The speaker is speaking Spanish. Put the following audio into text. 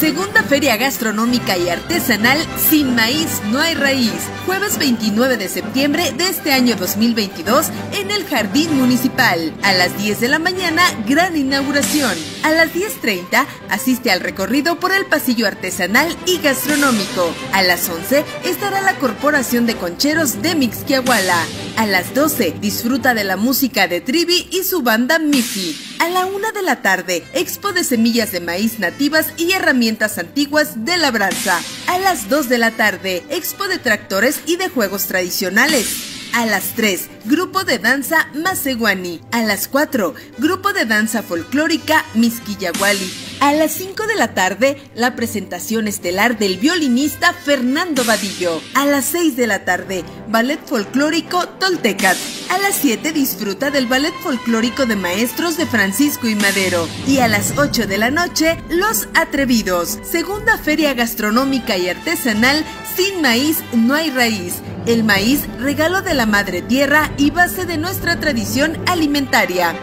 Segunda Feria Gastronómica y Artesanal Sin Maíz No Hay Raíz. Jueves 29 de septiembre de este año 2022 en el Jardín Municipal. A las 10 de la mañana, gran inauguración. A las 10.30 asiste al recorrido por el pasillo artesanal y gastronómico. A las 11 estará la Corporación de Concheros de Mixquiahuala. A las 12 disfruta de la música de Trivi y su banda Mifi. A la 1 de la tarde, expo de semillas de maíz nativas y herramientas antiguas de labranza. A las 2 de la tarde, expo de tractores y de juegos tradicionales. A las 3, grupo de danza Maseguani. A las 4, grupo de danza folclórica Misquillahuali. A las 5 de la tarde, la presentación estelar del violinista Fernando Vadillo. A las 6 de la tarde, ballet folclórico Toltecat. A las 7 disfruta del ballet folclórico de maestros de Francisco y Madero. Y a las 8 de la noche, Los Atrevidos. Segunda feria gastronómica y artesanal Sin maíz no hay raíz. El maíz, regalo de la madre tierra y base de nuestra tradición alimentaria.